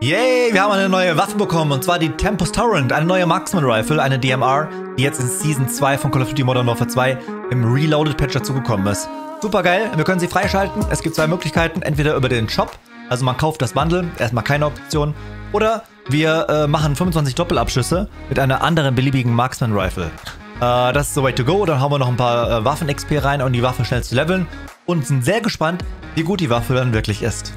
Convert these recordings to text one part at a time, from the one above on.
Yay, wir haben eine neue Waffe bekommen und zwar die Tempus Torrent, eine neue Marksman Rifle, eine DMR, die jetzt in Season 2 von Call of Duty Modern Warfare 2 im Reloaded Patch dazugekommen ist. Super geil, wir können sie freischalten. Es gibt zwei Möglichkeiten, entweder über den Shop, also man kauft das Bundle, erstmal keine Option, oder wir äh, machen 25 Doppelabschüsse mit einer anderen beliebigen Marksman Rifle. Äh, das ist the way to go, dann hauen wir noch ein paar äh, Waffen-XP rein, um die Waffe schnell zu leveln und sind sehr gespannt, wie gut die Waffe dann wirklich ist.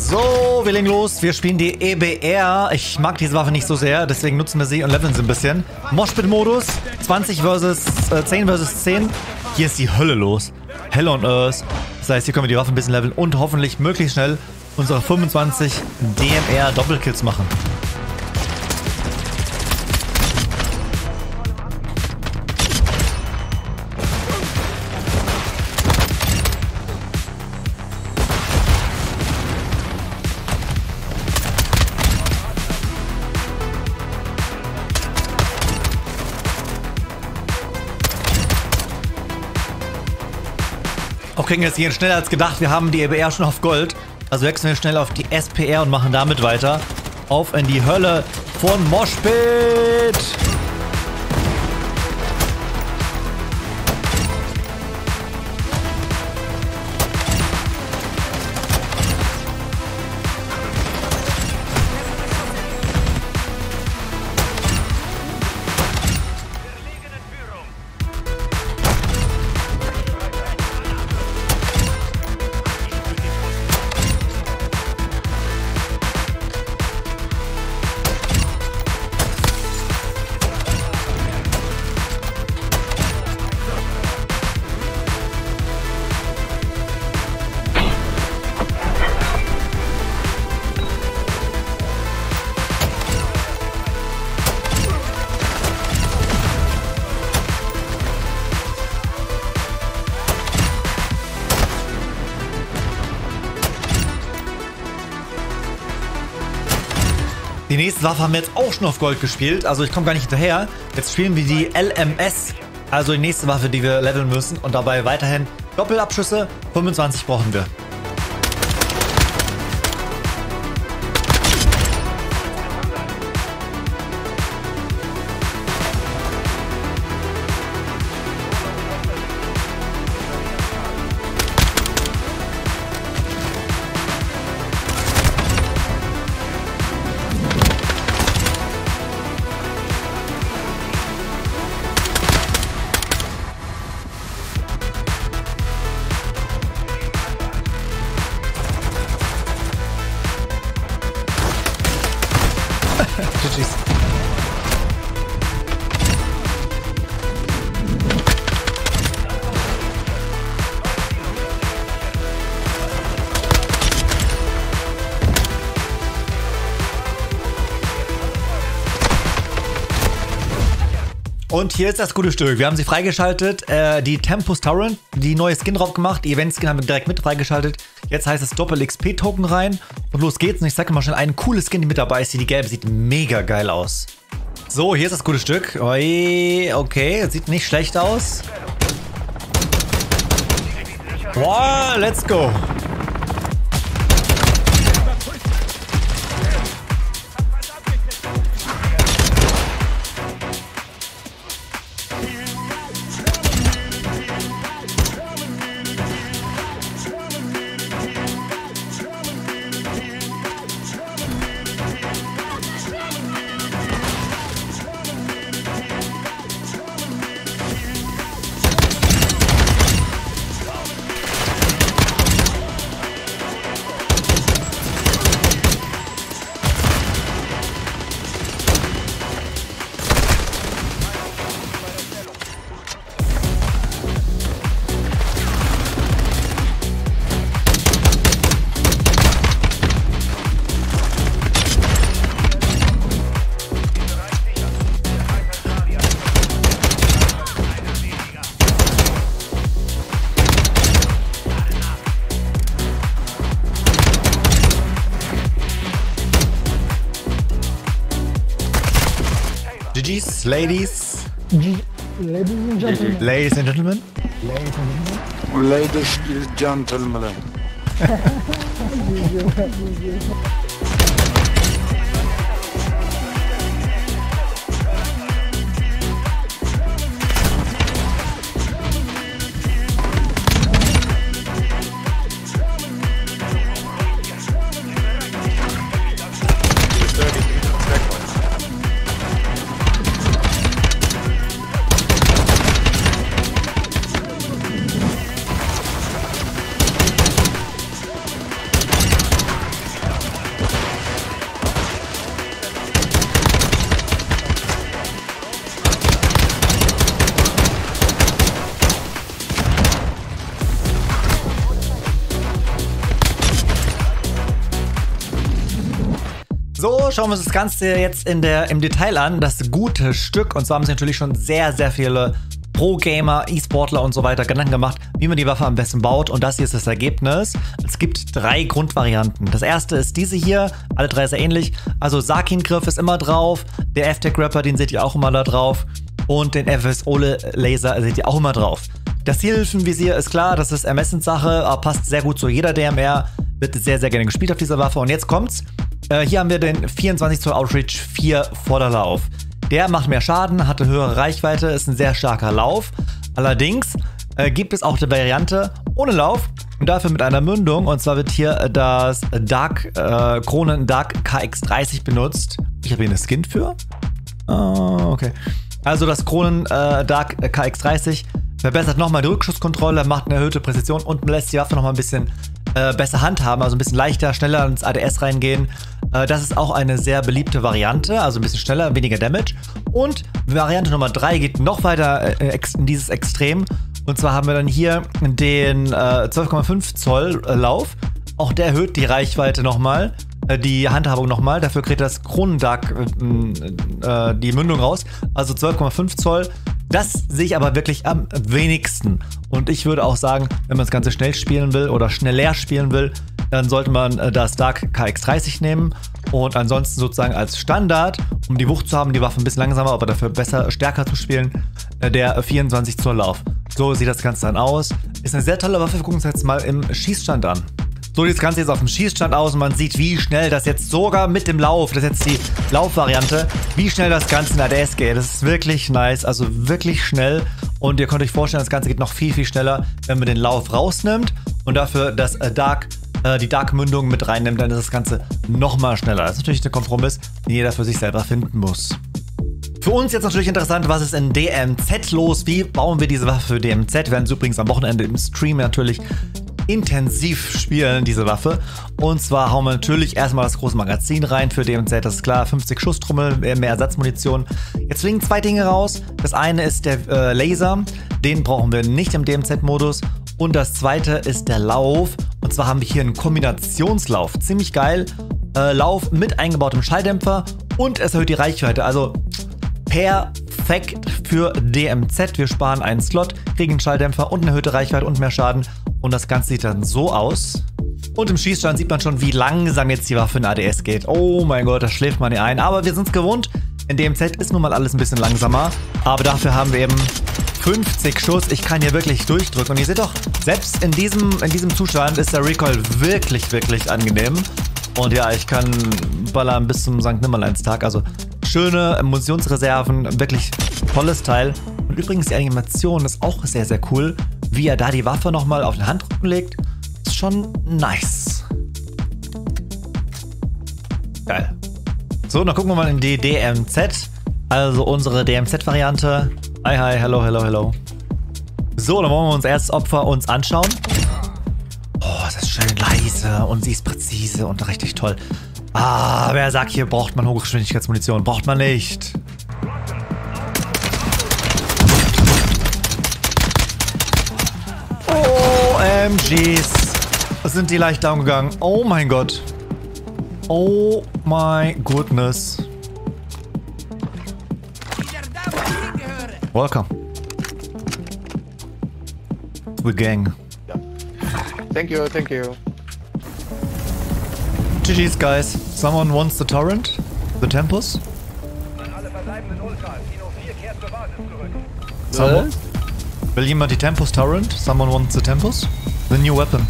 So, wir legen los. Wir spielen die EBR. Ich mag diese Waffe nicht so sehr, deswegen nutzen wir sie und leveln sie ein bisschen. Moshpit-Modus. 20 versus äh, 10 versus 10. Hier ist die Hölle los. Hell on Earth. Das heißt, hier können wir die Waffe ein bisschen leveln und hoffentlich möglichst schnell unsere 25 DMR Doppelkills machen. Okay, jetzt gehen schneller als gedacht. Wir haben die EBR schon auf Gold. Also wechseln wir schnell auf die SPR und machen damit weiter. Auf in die Hölle von Moshpit! Nächste Waffe haben wir jetzt auch schon auf Gold gespielt, also ich komme gar nicht hinterher. Jetzt spielen wir die LMS, also die nächste Waffe, die wir leveln müssen und dabei weiterhin Doppelabschüsse, 25 brauchen wir. Und hier ist das gute Stück. Wir haben sie freigeschaltet. Äh, die Tempus Torrent, die neue Skin drauf gemacht. Die Event-Skin haben wir direkt mit freigeschaltet. Jetzt heißt es Doppel-XP-Token rein. Und los geht's. Und ich zeige mal schnell einen coolen Skin, die mit dabei ist. Die gelbe sieht mega geil aus. So, hier ist das gute Stück. Oi, okay, sieht nicht schlecht aus. Boah, let's go. Ladies. Ladies and gentlemen. Ladies and gentlemen. Ladies and Ladies and gentlemen. gentlemen. So, schauen wir uns das Ganze jetzt in der, im Detail an. Das gute Stück. Und zwar haben sich natürlich schon sehr, sehr viele Pro-Gamer, E-Sportler und so weiter Gedanken gemacht, wie man die Waffe am besten baut. Und das hier ist das Ergebnis. Es gibt drei Grundvarianten. Das erste ist diese hier. Alle drei sehr ähnlich. Also Sakin-Griff ist immer drauf. Der F-Tech-Rapper, den seht ihr auch immer da drauf. Und den FS-Ole-Laser seht ihr auch immer drauf. Das Zielhilfenvisier ist klar, das ist Ermessenssache, passt sehr gut zu jeder DMR. Wird sehr, sehr gerne gespielt auf dieser Waffe. Und jetzt kommt's. Äh, hier haben wir den 24 Zoll Outreach 4 Vorderlauf. Der macht mehr Schaden, hat eine höhere Reichweite, ist ein sehr starker Lauf. Allerdings äh, gibt es auch die Variante ohne Lauf und dafür mit einer Mündung. Und zwar wird hier das Dark äh, Kronen Dark KX30 benutzt. Ich habe hier eine Skin für. Oh, okay. Also das Kronen äh, Dark KX30 verbessert nochmal die Rückschusskontrolle, macht eine erhöhte Präzision und lässt die Waffe nochmal ein bisschen äh, besser handhaben, also ein bisschen leichter, schneller ins ADS reingehen. Äh, das ist auch eine sehr beliebte Variante, also ein bisschen schneller, weniger Damage. Und Variante Nummer 3 geht noch weiter äh, in dieses Extrem. Und zwar haben wir dann hier den 12,5 äh, Zoll äh, Lauf. Auch der erhöht die Reichweite nochmal äh, die Handhabung nochmal. Dafür kriegt das Kronendark äh, die Mündung raus. Also 12,5 Zoll. Das sehe ich aber wirklich am wenigsten. Und ich würde auch sagen, wenn man das Ganze schnell spielen will oder schneller spielen will, dann sollte man äh, das Dark KX30 nehmen. Und ansonsten sozusagen als Standard, um die Wucht zu haben, die Waffe ein bisschen langsamer, aber dafür besser, stärker zu spielen, äh, der 24 Zoll Lauf. So sieht das Ganze dann aus. Ist eine sehr tolle Waffe. Wir gucken uns jetzt mal im Schießstand an. So sieht das Ganze jetzt auf dem Schießstand aus und man sieht, wie schnell das jetzt sogar mit dem Lauf, das ist jetzt die Laufvariante, wie schnell das Ganze in ADS geht. Das ist wirklich nice, also wirklich schnell. Und ihr könnt euch vorstellen, das Ganze geht noch viel, viel schneller, wenn man den Lauf rausnimmt und dafür das äh, Dark äh, die Dark-Mündung mit reinnimmt, dann ist das Ganze nochmal schneller. Das ist natürlich ein Kompromiss, den jeder für sich selber finden muss. Für uns jetzt natürlich interessant, was ist in DMZ los? Wie bauen wir diese Waffe für DMZ? Wir werden es übrigens am Wochenende im Stream natürlich intensiv spielen, diese Waffe. Und zwar hauen wir natürlich erstmal das große Magazin rein für DMZ, das ist klar, 50 Schusstrommel, mehr Ersatzmunition. Jetzt fliegen zwei Dinge raus. Das eine ist der äh, Laser, den brauchen wir nicht im DMZ-Modus. Und das zweite ist der Lauf. Und zwar haben wir hier einen Kombinationslauf. Ziemlich geil. Äh, Lauf mit eingebautem Schalldämpfer und es erhöht die Reichweite. Also perfekt für DMZ. Wir sparen einen Slot, kriegen einen Schalldämpfer und eine erhöhte Reichweite und mehr Schaden. Und das Ganze sieht dann so aus. Und im Schießstand sieht man schon, wie langsam jetzt die Waffe in ADS geht. Oh mein Gott, da schläft man hier ein. Aber wir sind es gewohnt. In DMZ ist nun mal alles ein bisschen langsamer. Aber dafür haben wir eben 50 Schuss. Ich kann hier wirklich durchdrücken. Und ihr seht doch, selbst in diesem, in diesem Zustand ist der Recoil wirklich, wirklich angenehm. Und ja, ich kann ballern bis zum St. Nimmerleins-Tag. Also schöne Munitionsreserven, wirklich tolles Teil. Und übrigens, die Animation ist auch sehr, sehr cool wie er da die Waffe nochmal auf den Handrücken legt, ist schon nice. Geil. So, dann gucken wir mal in die DMZ. Also unsere DMZ-Variante. Hi, hi, hello, hello, hello. So, dann wollen wir uns erst Opfer uns anschauen. Oh, das ist schön leise und sie ist präzise und richtig toll. Ah, wer sagt, hier braucht man Hochgeschwindigkeitsmunition? Braucht man nicht. OMGs. Sind die leicht down gegangen. Oh mein Gott. Oh my goodness. Welcome. The gang. Thank you, thank you. GG's guys. Someone wants the torrent? The Tempus? Someone? Will jemand die Tempus Torrent? Someone wants the Tempus? The new weapon.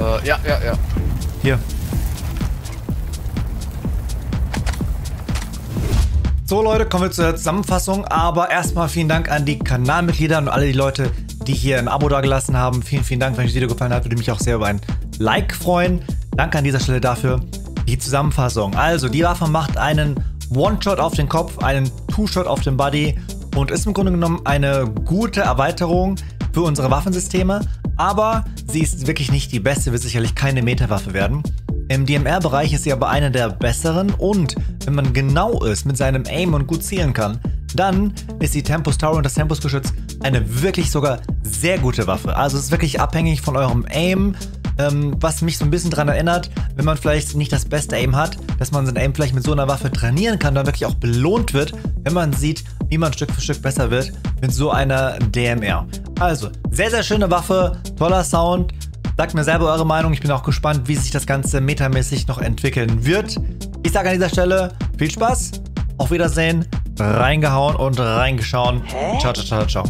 Äh, yeah, yeah, ja. Hier. So Leute, kommen wir zur Zusammenfassung. Aber erstmal vielen Dank an die Kanalmitglieder und alle die Leute, die hier ein Abo dagelassen haben. Vielen, vielen Dank. Wenn euch das Video gefallen hat, würde mich auch sehr über ein Like freuen. Danke an dieser Stelle dafür. Die Zusammenfassung. Also, die Waffe macht einen One-Shot auf den Kopf, einen Two-Shot auf den Body und ist im Grunde genommen eine gute Erweiterung für unsere Waffensysteme, aber sie ist wirklich nicht die beste, wird sicherlich keine Meta-Waffe werden. Im DMR-Bereich ist sie aber eine der besseren und wenn man genau ist mit seinem Aim und gut zielen kann, dann ist die Tempus Tower und das Tempus-Geschütz eine wirklich sogar sehr gute Waffe. Also es ist wirklich abhängig von eurem Aim, ähm, was mich so ein bisschen daran erinnert, wenn man vielleicht nicht das beste Aim hat, dass man sein Aim vielleicht mit so einer Waffe trainieren kann, dann wirklich auch belohnt wird, wenn man sieht, wie man Stück für Stück besser wird mit so einer DMR. Also, sehr, sehr schöne Waffe, toller Sound. Sagt mir selber eure Meinung. Ich bin auch gespannt, wie sich das Ganze metamäßig noch entwickeln wird. Ich sage an dieser Stelle viel Spaß, auf Wiedersehen, reingehauen und reingeschaut. Ciao, ciao, ciao, ciao.